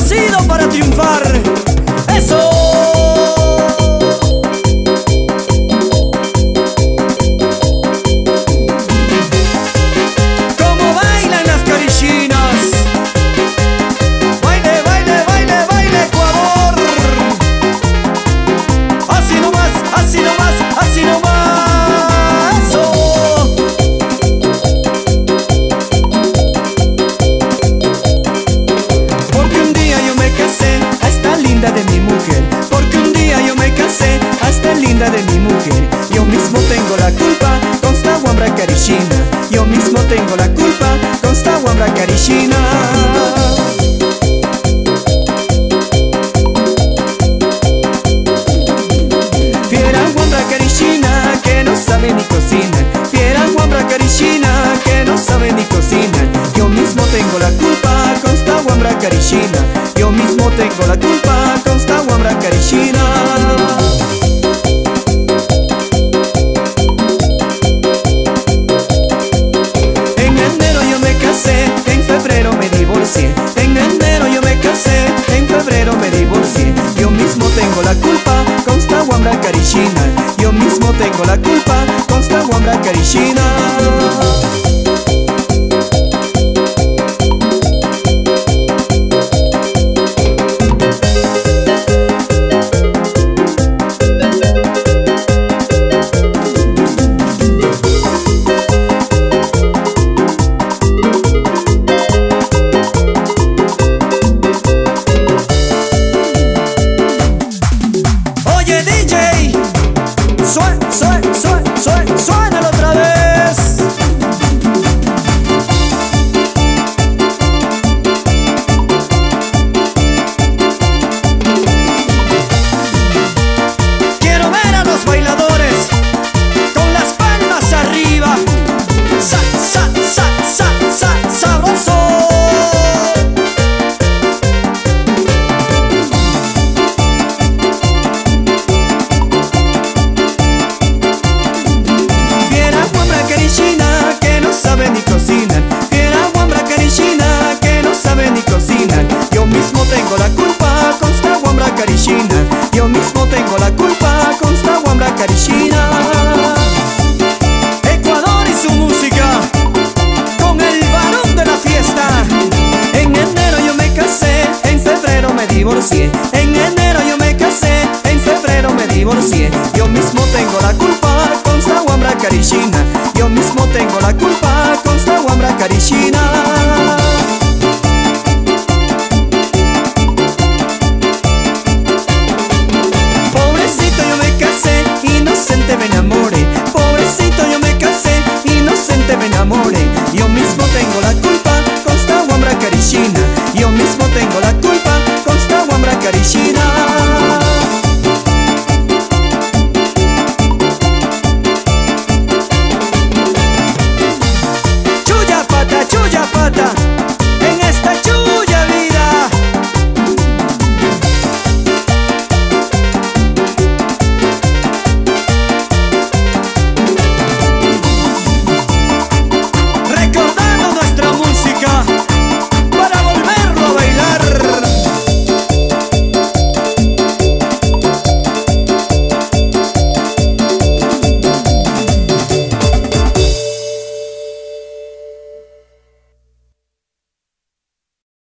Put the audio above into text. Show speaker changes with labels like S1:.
S1: nacido para triunfar. Mujer. Porque un día yo me casé a esta linda de mi mujer. Yo mismo tengo la culpa con esta guambra carichina. Yo mismo tengo la culpa con esta guambra carichina. Fiera guambra carichina que no sabe ni cocinar. Fiera guambra carichina que no sabe ni cocinar. Yo mismo tengo la culpa con esta guambra carichina. Yo mismo tengo la culpa la culpa con esta guambra carichina. Yo mismo tengo la culpa con esta guambra Oye DJ, suena, suena, suena, suena, suénalo En enero yo me casé, en febrero me divorcié. Yo mismo tengo la culpa con esta guambra carichina. Yo mismo tengo la culpa con esta guambra carichina.